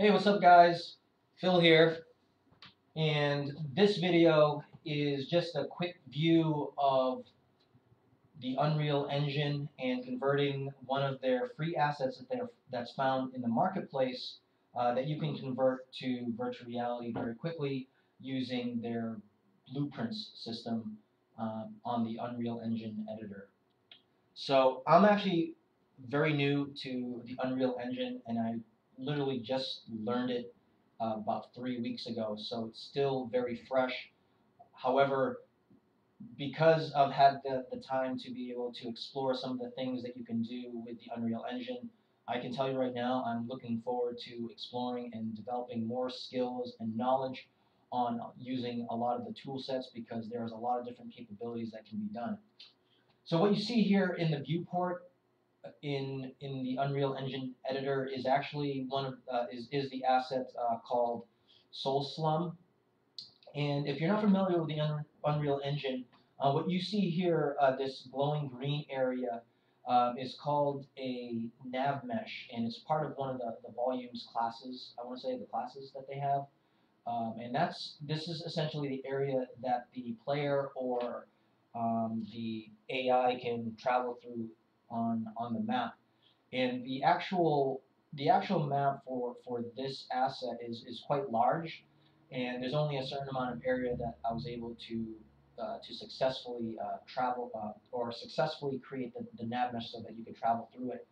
Hey, what's up guys? Phil here. And this video is just a quick view of the Unreal Engine and converting one of their free assets that they're, that's found in the marketplace uh, that you can convert to virtual reality very quickly using their blueprints system um, on the Unreal Engine editor. So I'm actually very new to the Unreal Engine and I literally just learned it uh, about three weeks ago, so it's still very fresh. However, because I've had the, the time to be able to explore some of the things that you can do with the Unreal Engine, I can tell you right now I'm looking forward to exploring and developing more skills and knowledge on using a lot of the tool sets because there's a lot of different capabilities that can be done. So what you see here in the viewport in in the Unreal Engine editor is actually one of uh, is is the asset uh, called Soul Slum. And if you're not familiar with the Un Unreal Engine, uh, what you see here, uh, this glowing green area, um, is called a nav mesh, and it's part of one of the, the volumes classes. I want to say the classes that they have, um, and that's this is essentially the area that the player or um, the AI can travel through on on the map. And the actual the actual map for for this asset is is quite large, and there's only a certain amount of area that I was able to uh, to successfully uh, travel uh, or successfully create the, the nav mesh so that you could travel through it.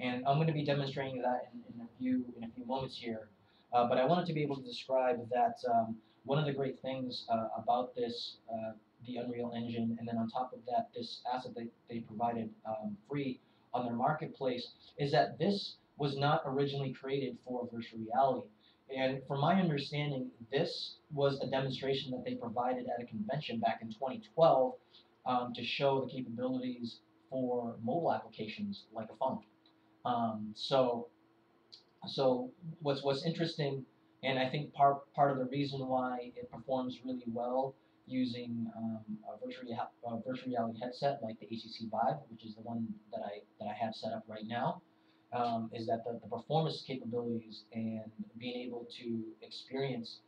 And I'm going to be demonstrating that in, in a few in a few moments here. Uh, but I wanted to be able to describe that um, one of the great things uh, about this uh, the Unreal Engine, and then on top of that, this asset they, they provided um, free on their marketplace, is that this was not originally created for virtual reality. And from my understanding, this was a demonstration that they provided at a convention back in 2012 um, to show the capabilities for mobile applications like a phone. Um, so, so what's what's interesting, and I think part part of the reason why it performs really well using um, a virtual, a virtual reality headset like the HTC Vive, which is the one that I that I have set up right now, um, is that the, the performance capabilities and being able to experience,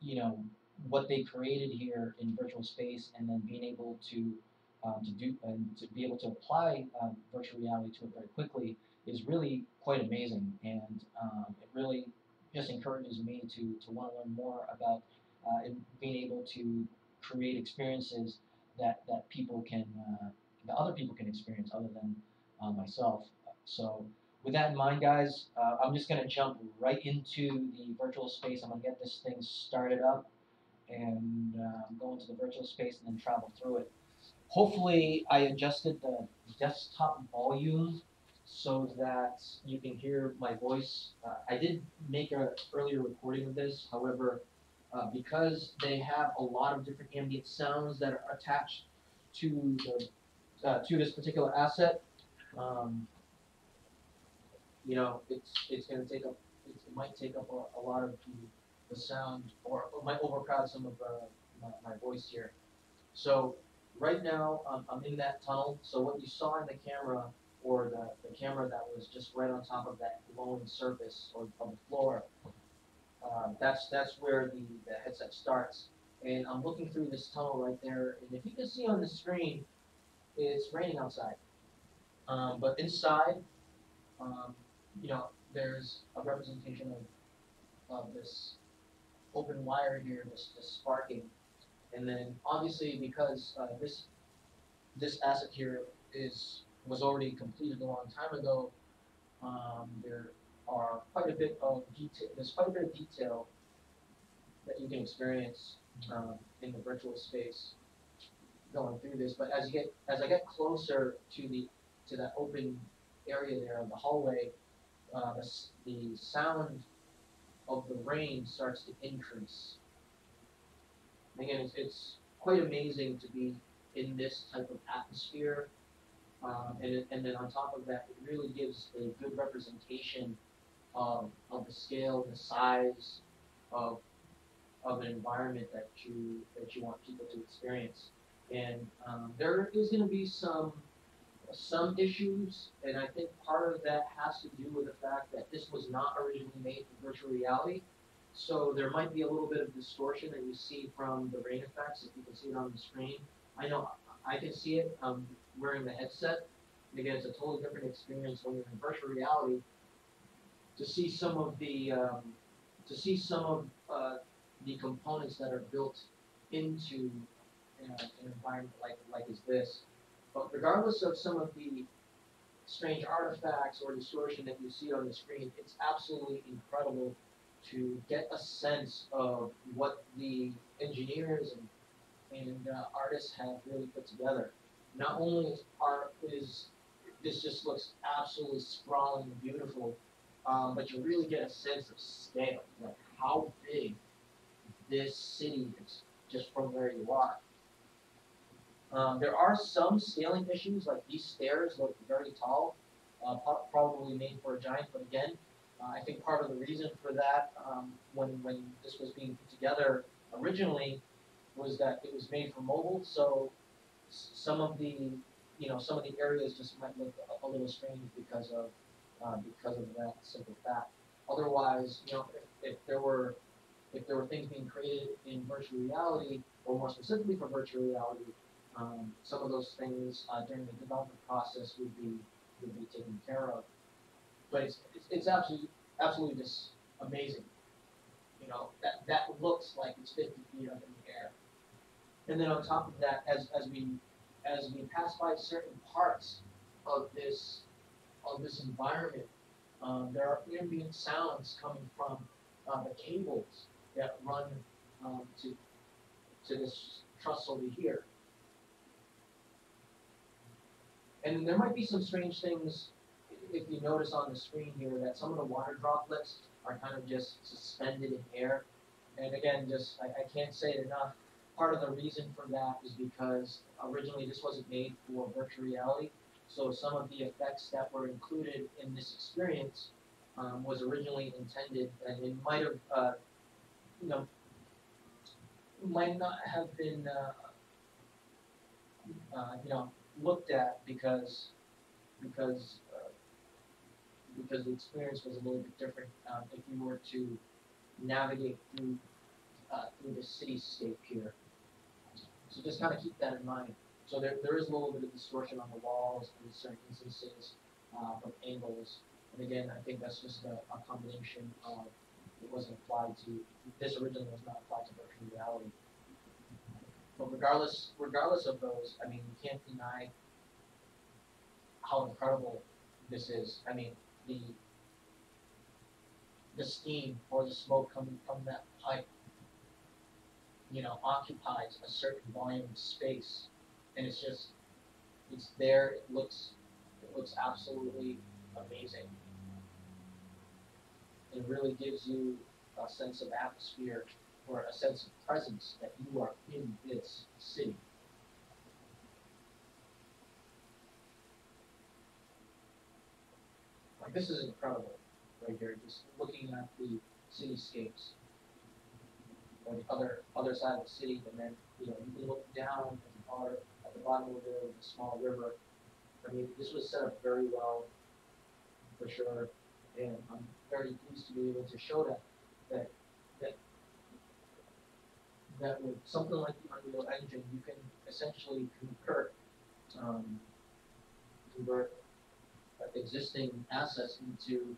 you know, what they created here in virtual space, and then being able to um, to do and to be able to apply um, virtual reality to it very quickly is really quite amazing, and um, it really just encourages me to to want to learn more about uh, being able to create experiences that that people can uh, that other people can experience other than uh, myself. So with that in mind, guys, uh, I'm just gonna jump right into the virtual space. I'm gonna get this thing started up and uh, go into the virtual space and then travel through it. Hopefully, I adjusted the desktop volume so that you can hear my voice. Uh, I did make an earlier recording of this, however, uh, because they have a lot of different ambient sounds that are attached to the uh, to this particular asset. Um, you know, it's it's going to take up it, might take up a, a lot of the, the sound, or might overcrowd some of uh, my, my voice here. So right now um, I'm in that tunnel. So what you saw in the camera, or the, the camera that was just right on top of that glowing surface or on the floor, um, that's that's where the, the headset starts. And I'm looking through this tunnel right there, and if you can see on the screen, it's raining outside. Um, but inside, um, you know, there's a representation of, of this open wire here, this, this sparking. And then obviously because uh, this this asset here is was already completed a long time ago, um, there are quite a bit of detail. There's quite a bit of detail that you can experience um, in the virtual space going through this. But as you get as I get closer to the to that open area there in the hallway, uh, the, the sound of the rain starts to increase. Again, it's, it's quite amazing to be in this type of atmosphere. Um, and, and then on top of that, it really gives a good representation of, of the scale, the size of of an environment that you that you want people to experience. And um, there is going to be some some issues, and I think part of that has to do with the fact that this was not originally made for virtual reality. So there might be a little bit of distortion that you see from the rain effects, if you can see it on the screen. I know I can see it um, wearing the headset. Again, it's a totally different experience when you're in virtual reality. To see some of the um, to see some of uh, the components that are built into uh, an environment like like is this. But regardless of some of the strange artifacts or distortion that you see on the screen, it's absolutely incredible to get a sense of what the engineers and and uh, artists have really put together. Not only are is this just looks absolutely sprawling and beautiful, um, but you really get a sense of scale, like how big this city is just from where you are. Um, there are some scaling issues, like these stairs look very tall, uh, probably made for a giant, but again, uh, I think part of the reason for that, um, when, when this was being put together originally, was that it was made for mobile, so some of the, you know, some of the areas just might look a, a little strange because of, uh, because of that simple fact. Otherwise, you know, if, if there were, if there were things being created in virtual reality, or more specifically for virtual reality, um, some of those things uh, during the development process would be would be taken care of. But it's it's, it's absolutely absolutely just amazing. You know that that looks like it's 50 feet up in the air. And then on top of that, as as we as we pass by certain parts of this of this environment, um, there are ambient sounds coming from uh, the cables that run um, to to this truss over here. And there might be some strange things, if you notice on the screen here, that some of the water droplets are kind of just suspended in air. And again, just I, I can't say it enough. Part of the reason for that is because originally this wasn't made for virtual reality. So some of the effects that were included in this experience um, was originally intended, and it might have, uh, you know, might not have been, uh, uh, you know, looked at because because uh, because the experience was a little bit different um, if you were to navigate through uh, through the cityscape here. So just kind of keep that in mind. So there, there is a little bit of distortion on the walls in certain instances uh, from angles. And again, I think that's just a, a combination of it wasn't applied to this originally was not applied to virtual reality. But regardless, regardless of those, I mean, you can't deny how incredible this is. I mean, the the steam or the smoke coming from that pipe, you know, occupies a certain volume of space, and it's just, it's there. It looks, it looks absolutely amazing. It really gives you a sense of atmosphere or a sense of presence that you are in this city. Like this is incredible right here, just looking at the cityscapes or the other other side of the city and then you know you can look down at the the bottom of the, small river. I mean this was set up very well for sure and I'm very pleased to be able to show that that that with something like the Unreal Engine, you can essentially convert um, convert existing assets into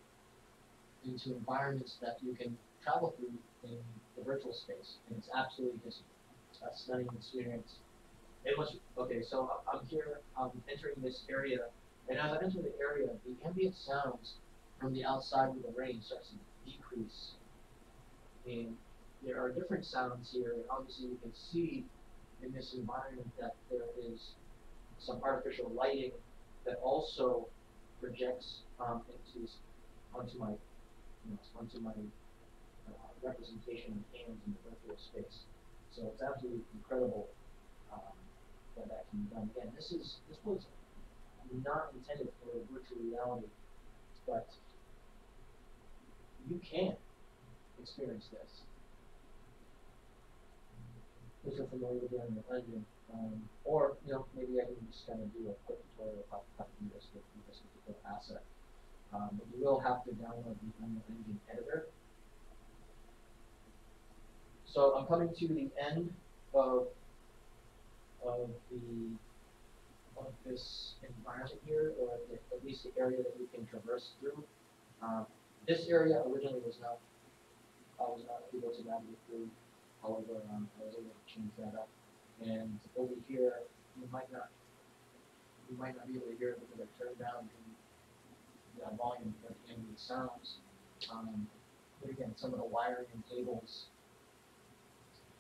into environments that you can travel through in the virtual space, and it's absolutely just a stunning experience. It okay. So I'm here, I'm entering this area, and as I enter the area, the ambient sounds from the outside with the rain starts to decrease, and there are different sounds here, and obviously you can see in this environment that there is some artificial lighting that also projects um, into onto my you know, onto my uh, representation of hands in the virtual space. So it's absolutely incredible um, that can be done. Again, this is this was not intended for virtual reality, but you can experience this. if you're familiar with the Unreal Engine, um, or, you know, maybe I can just kind of do a quick tutorial about how, to do this with this particular asset. Um, but you will have to download the Unreal Engine editor. So I'm coming to the end of, of the, of this environment here, or at, at least the area that you can traverse through. Um, this area originally was not, I was not able to navigate through, however, um, I was able to change that up. And over here, you might not, you might not be able to hear it because I turned down the, the volume of the sounds. Um, but again, some of the wiring and cables,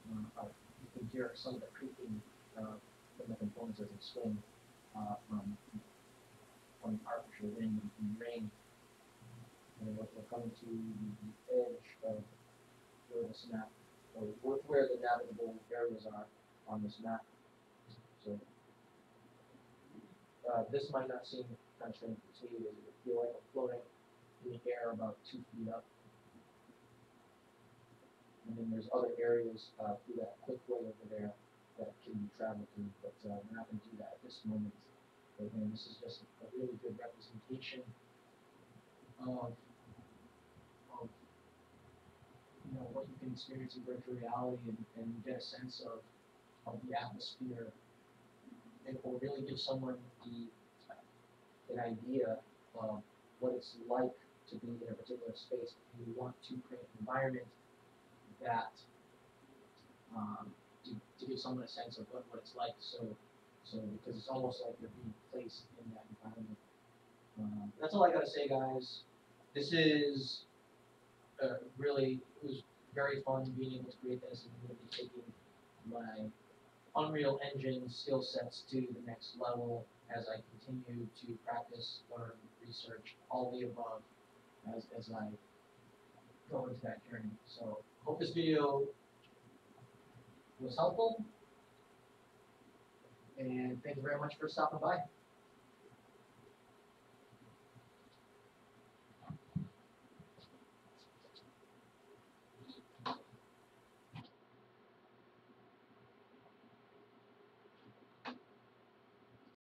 uh, are, you can hear some of the creaking, uh, the components as they swing, uh, from, from artificial wind and and rain. And we're, we're coming to the edge of where this map, or where, the navigable areas are on this map. So, uh, this might not seem kind of strange to you, it feel like I'm floating in the air about two feet up. And then there's other areas, uh, through that quick way over there that can be traveled through, but, uh, we're not gonna do that at this moment. But again, this is just a really good representation of, of, you know, what you can experience in virtual reality and, and get a sense of, of the atmosphere. And will really give someone the, an idea of what it's like to be in a particular space. And you want to create an environment that, um, to, give someone a sense of what, what it's like, so, so, because it's almost like you're being placed in that environment. Um, that's all I gotta say, guys. This is, uh, really, it was very fun being able to create this, and gonna be taking my Unreal Engine skill sets to the next level as I continue to practice, learn, research, all the above as, as I go into that journey. So, hope this video was helpful. And thank you very much for stopping by.